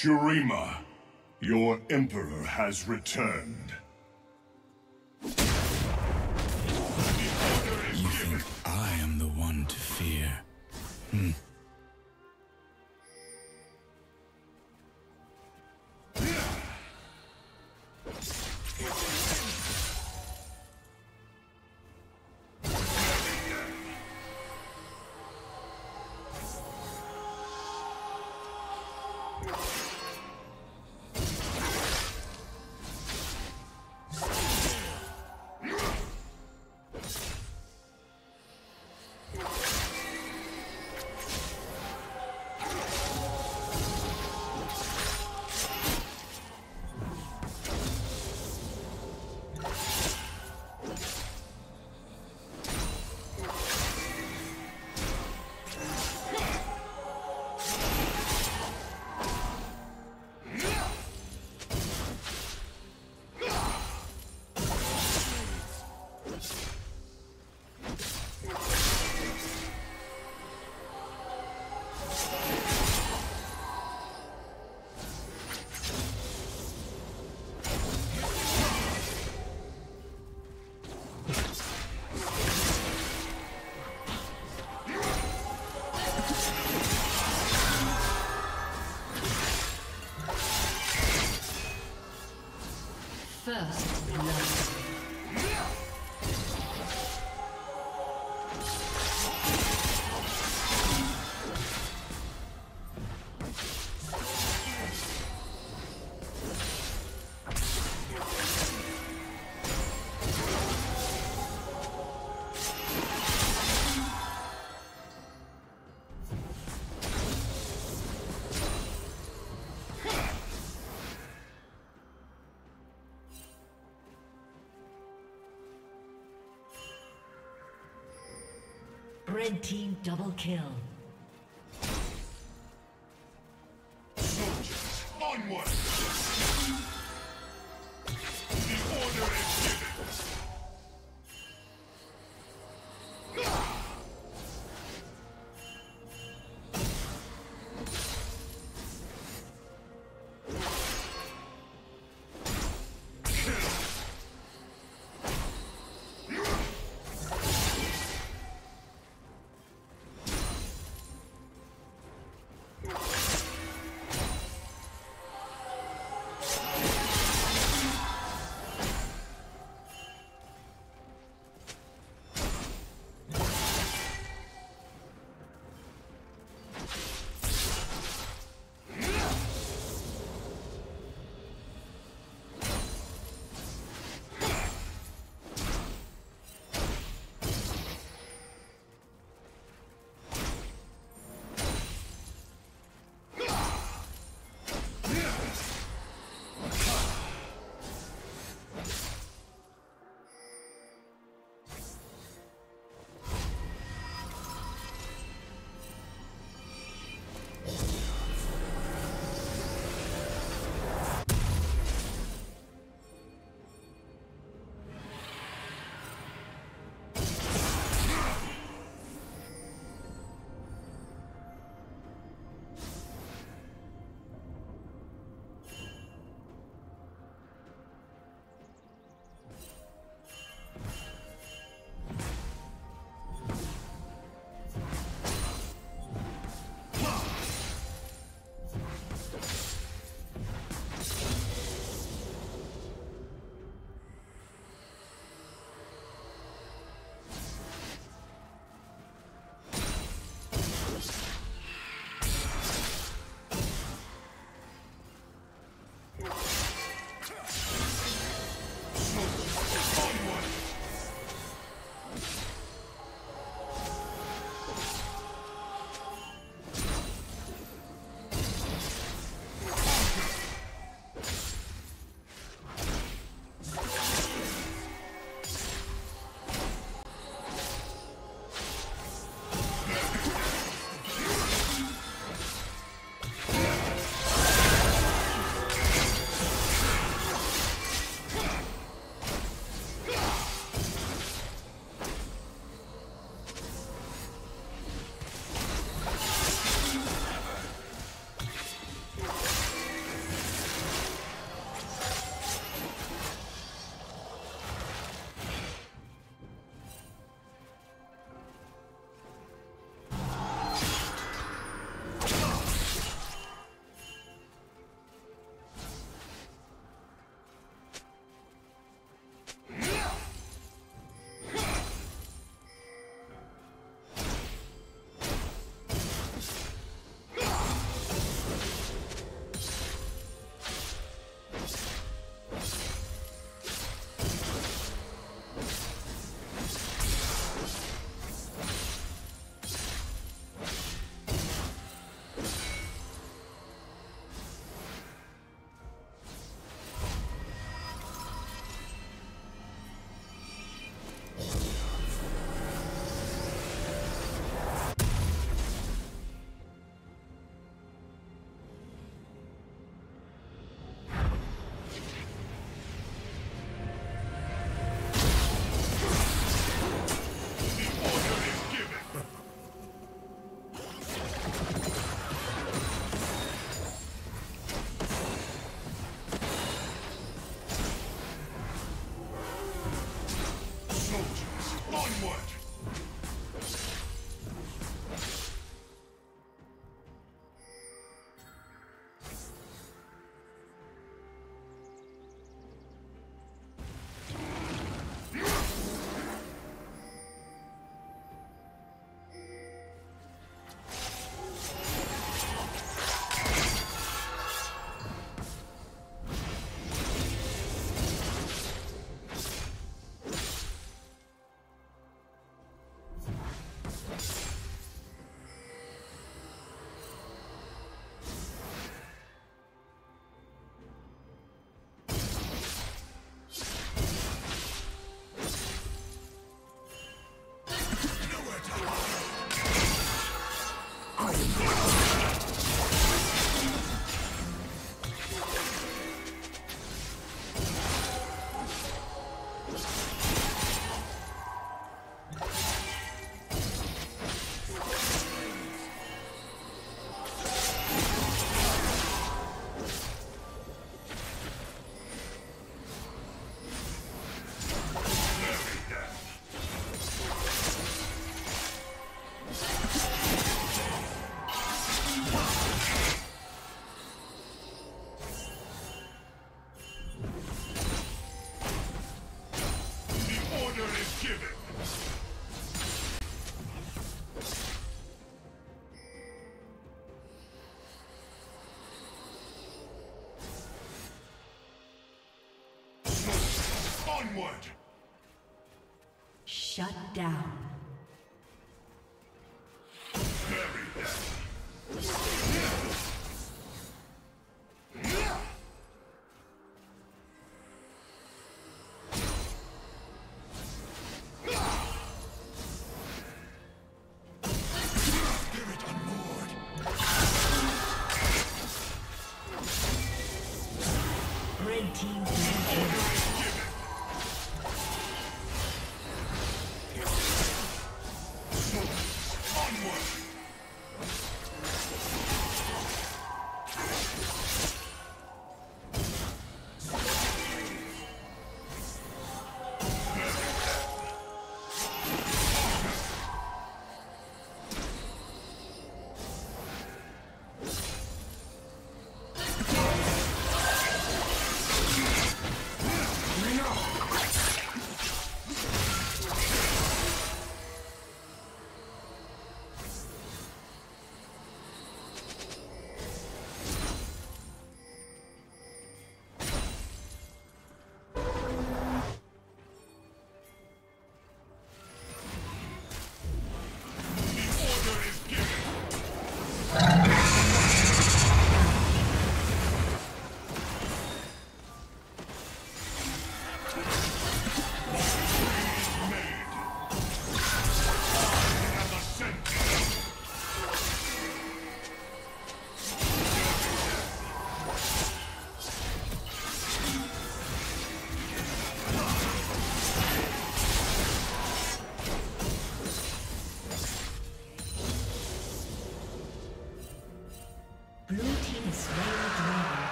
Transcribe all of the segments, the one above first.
Shurima, your Emperor has returned. You think I am the one to fear? Hmm. First blood. Red team double kill. Onward!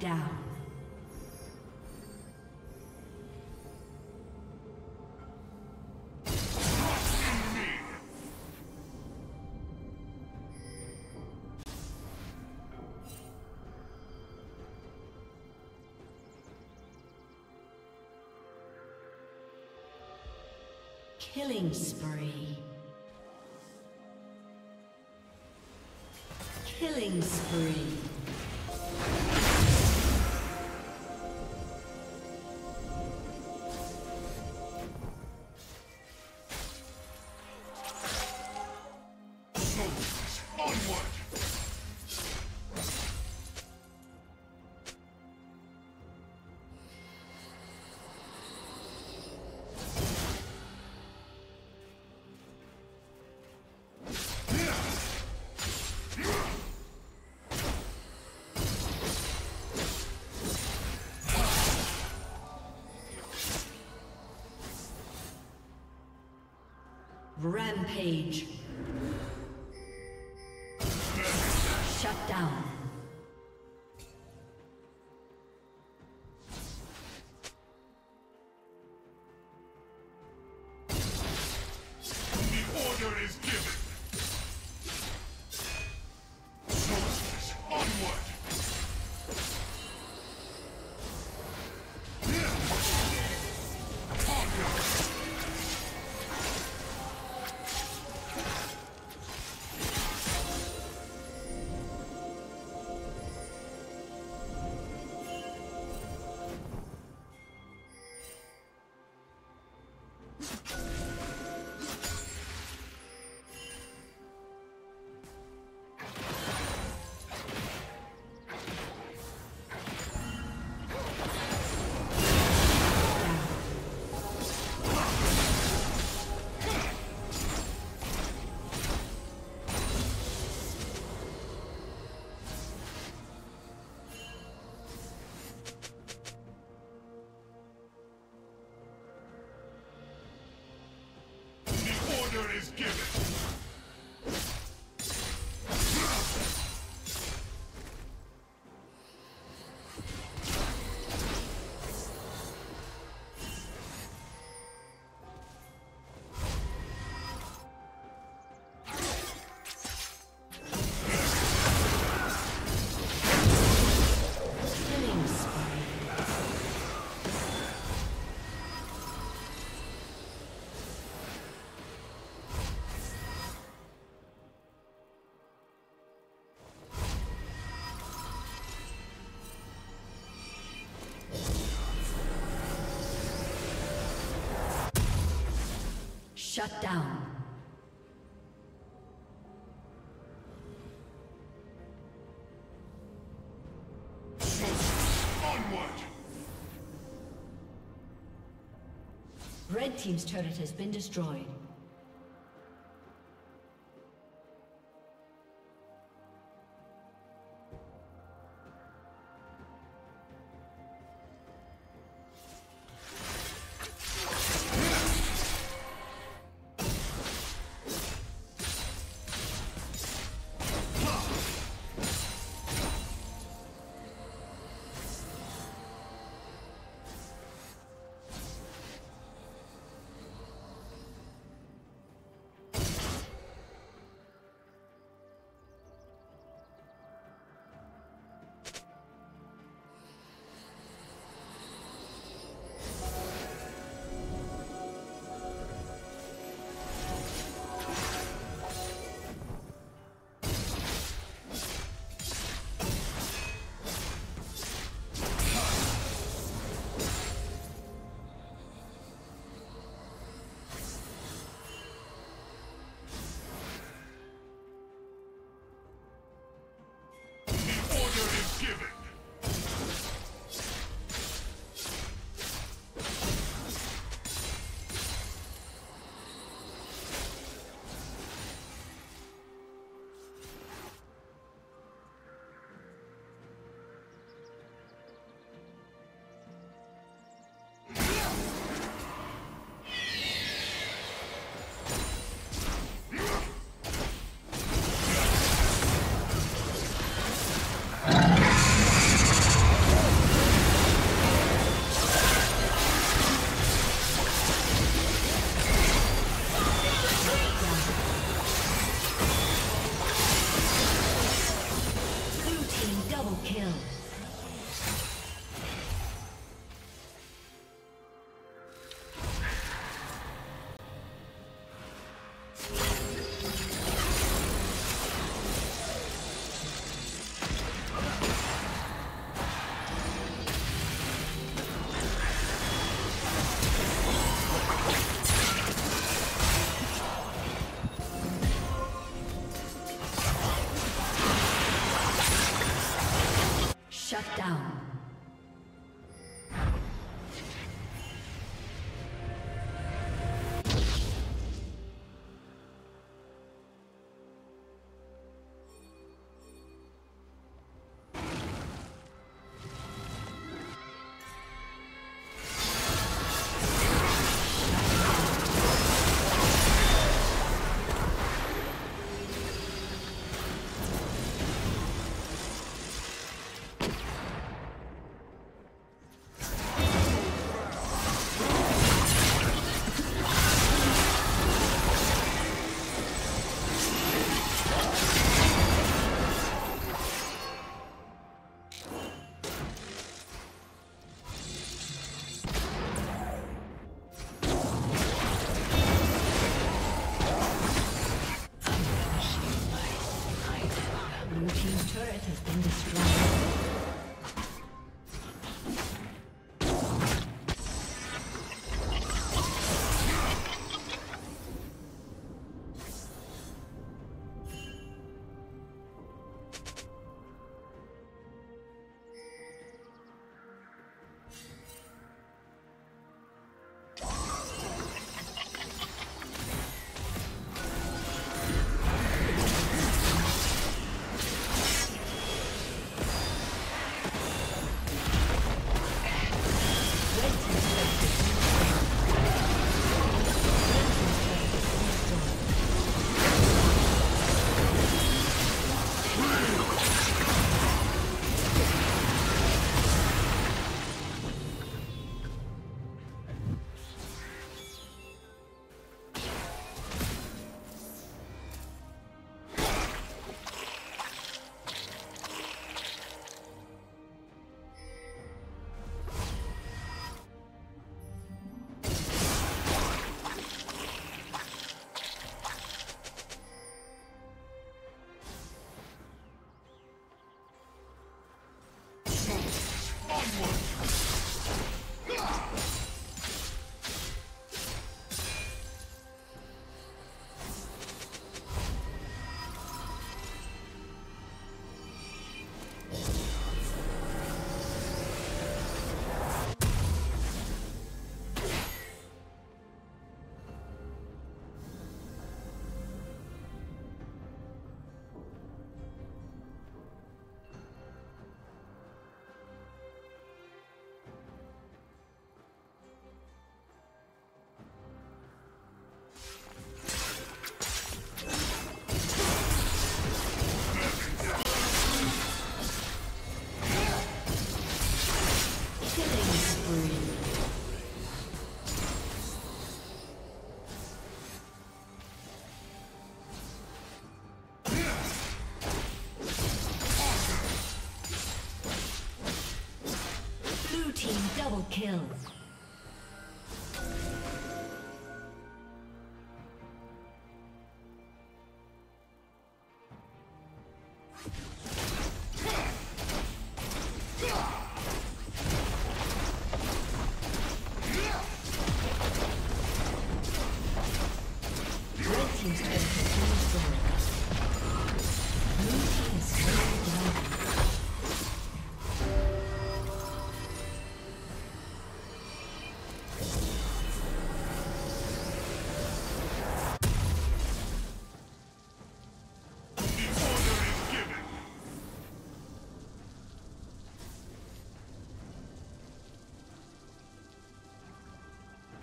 Down. Killing spree. Killing spree. Rampage. Shut down. Onward! Red Team's turret has been destroyed. Kill.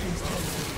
Team's turret